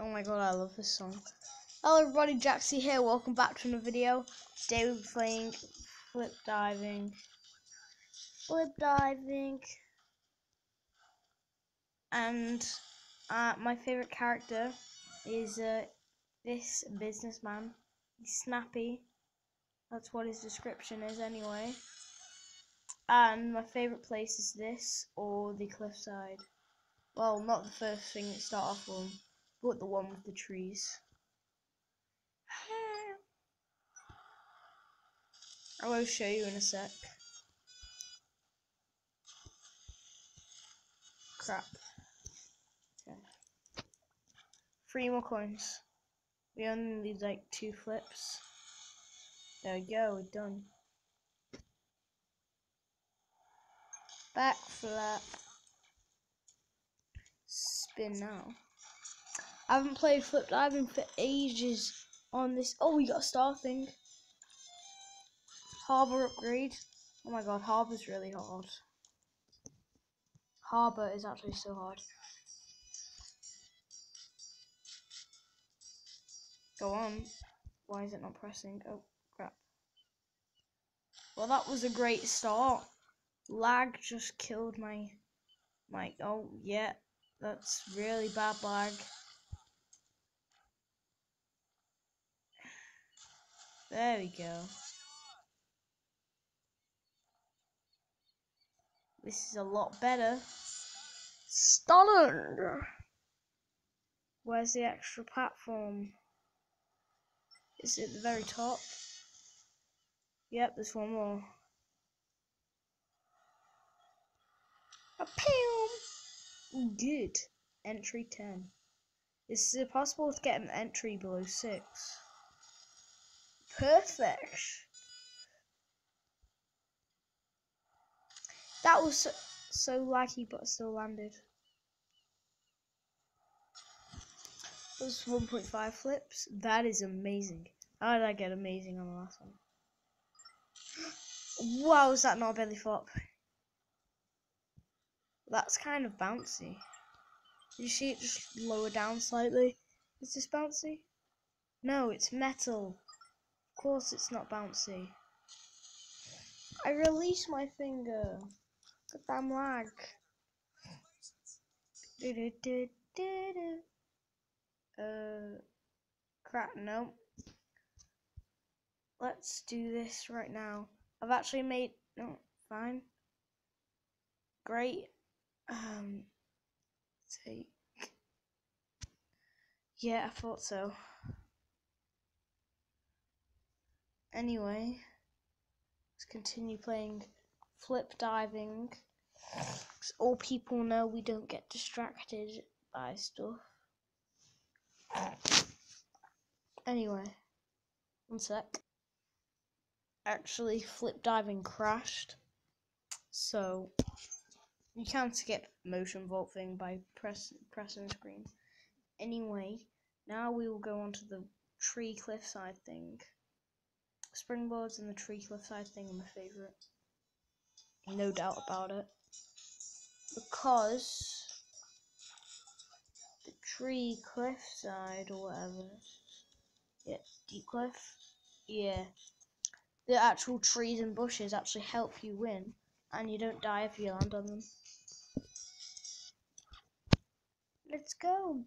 Oh my god, I love this song. Hello everybody, Jaxie here. Welcome back to another video. Today we're playing flip diving. Flip diving. And uh, my favorite character is uh, this businessman. He's snappy. That's what his description is anyway. And my favorite place is this or the cliffside. Well, not the first thing that start off on, but the one with the trees. I will show you in a sec. Crap. Okay. Three more coins. We only need like two flips. There we go, we're done. Back flap. Spin now. I haven't played flip diving for ages on this. Oh, we got a star thing. Harbor upgrade. Oh my god, harbor's really hard. Harbor is actually so hard. Go on. Why is it not pressing? Oh, crap. Well, that was a great start. Lag just killed my... My... Oh, yeah. That's really bad lag. There we go. This is a lot better. Stunning! Where's the extra platform? Is it the very top? Yep, there's one more. A pew! Good. Entry 10. Is it possible to get an entry below 6? Perfect. That was so, so laggy, but still landed. Those 1.5 flips. That is amazing. How did I get amazing on the last one? Wow, is that not a belly flop? That's kind of bouncy. You see it just lower down slightly? Is this bouncy? No, it's metal. Course it's not bouncy. I release my finger. Goddamn lag. Uh, crap. No. Let's do this right now. I've actually made. No, fine. Great. Um. Take. Yeah, I thought so. Anyway, let's continue playing flip diving. all people know we don't get distracted by stuff. Anyway, one sec. Actually, flip diving crashed. So, you can skip motion vault thing by press, pressing the screen. Anyway, now we will go on to the tree cliffside thing. Springboards and the tree cliffside thing are my favourite no doubt about it. Because the tree cliffside or whatever, yeah, deep cliff, yeah, the actual trees and bushes actually help you win, and you don't die if you land on them. Let's go.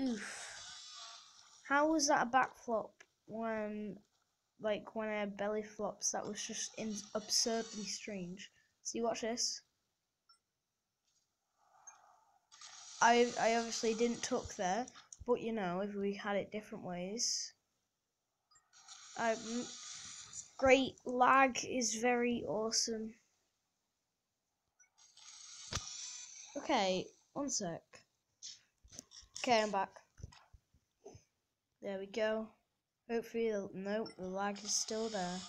Oof. How was that a backflop when like when I belly flops that was just in absurdly strange. See, watch this. I I obviously didn't tuck there, but you know if we had it different ways. Um, great lag is very awesome. Okay, one sec. Okay, I'm back. There we go. Hopefully, nope, the lag is still there.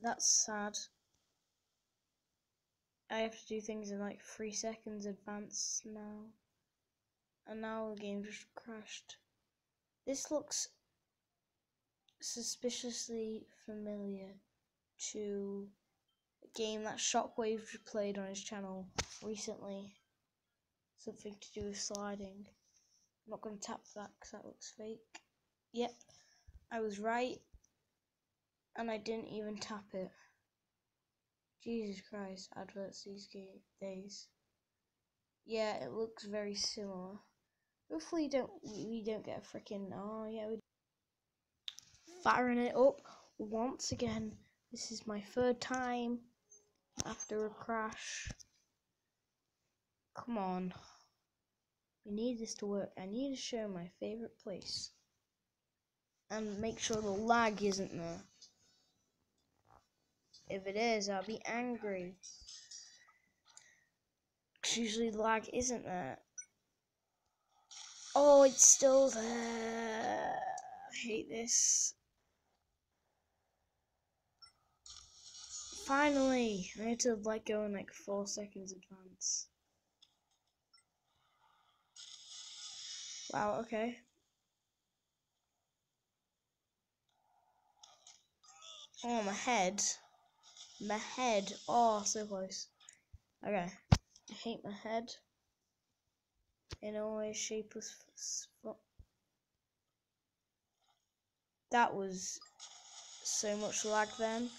That's sad. I have to do things in like three seconds advance now. And now the game just crashed. This looks suspiciously familiar to a game that Shockwave played on his channel recently. something to do with sliding. I'm not going to tap that because that looks fake. Yep, I was right. And I didn't even tap it. Jesus Christ, adverts these days. Yeah, it looks very similar. Hopefully, don't we don't get a freaking. Oh yeah, we firing it up once again. This is my third time after a crash. Come on. We need this to work. I need to show my favorite place. And make sure the lag isn't there. If it is, I'll be angry. Cause usually the lag isn't there. Oh, it's still there. I hate this. Finally! I had to let go in like 4 seconds advance. Wow, okay. Oh, my head. My head. Oh, so close. Okay. I hate my head. In a way, shapeless. That was so much lag then.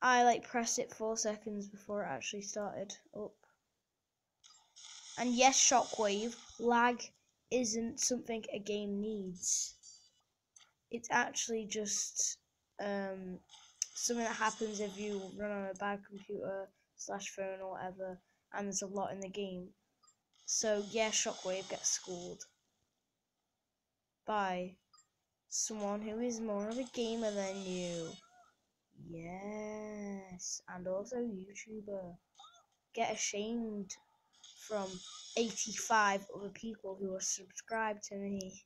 I like pressed it four seconds before it actually started up. And yes, shockwave, lag isn't something a game needs. It's actually just um, something that happens if you run on a bad computer slash phone or whatever, and there's a lot in the game. So yeah, Shockwave gets schooled by someone who is more of a gamer than you. Yes, and also YouTuber. Get ashamed from 85 other people who are subscribed to me.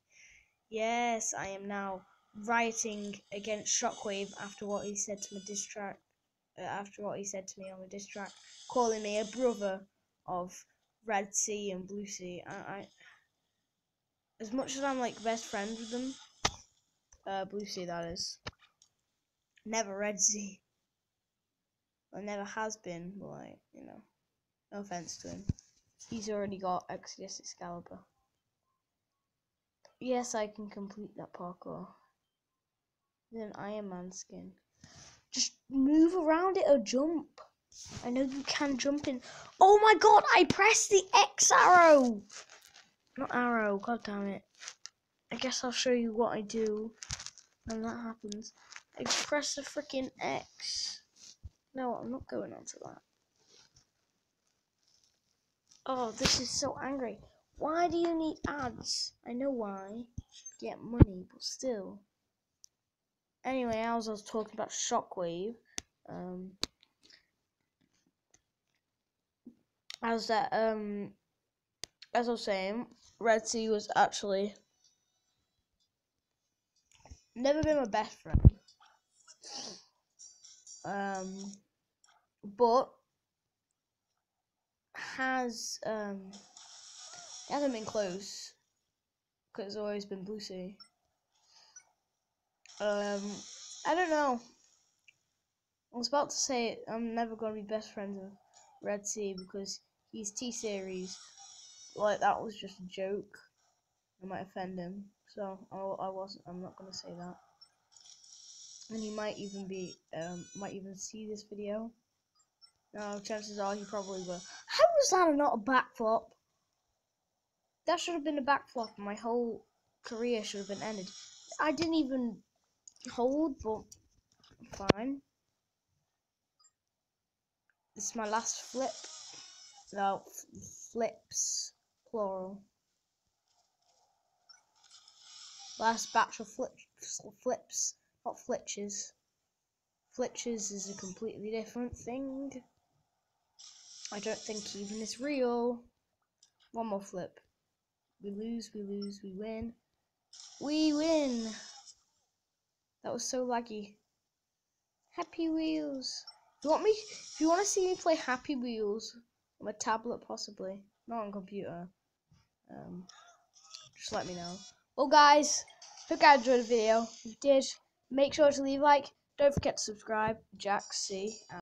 Yes, I am now rioting against Shockwave after what he said to my diss track, uh, after what he said to me on the diss track, calling me a brother of Red Sea and Blue Sea. I, I as much as I'm like best friends with them, uh, Blue Sea that is, never Red Sea. Or never has been, but like, you know, no offense to him. He's already got Exodus Excalibur. Yes, I can complete that parkour an Iron Man skin. Just move around it or jump. I know you can jump in. Oh my god, I pressed the X arrow! Not arrow, god damn it. I guess I'll show you what I do when that happens. I press the freaking X. No, I'm not going on to that. Oh, this is so angry. Why do you need ads? I know why. Get money, but still anyway, as I was talking about Shockwave, um, as that um, as I was saying, Red Sea was actually never been my best friend. Um, but has um, hasn't been close because it's always been Blue Sea. Um, I don't know. I was about to say I'm never gonna be best friends with Red Sea because he's T series. Like that was just a joke. I might offend him, so I, I wasn't. I'm not gonna say that. And he might even be, um, might even see this video. Chances are he probably will. How was that not a backflop? That should have been a backflop. My whole career should have been ended. I didn't even hold, but fine. This is my last flip. No, flips, plural. Last batch of flip, flips, not flitches. Flitches is a completely different thing. I don't think even it's real. One more flip. We lose, we lose, we win. We win! That was so laggy. Happy Wheels. You want me? If you want to see me play Happy Wheels on a tablet, possibly, not on computer, um, just let me know. Well, guys, hope you enjoyed the video. If you did, make sure to leave a like. Don't forget to subscribe. Jack C.